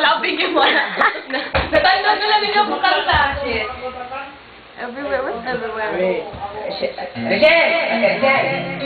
wala bigyan mo. Natandaan ko lang ninyo kung. Everywhere everywhere. Wait. Okay, okay.